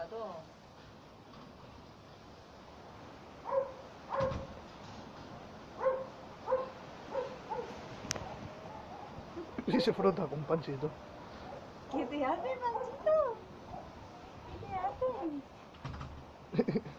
나도. Lì si fronta con un pancito. ¿Qué te hace, Panchito? ¿Qué te hace?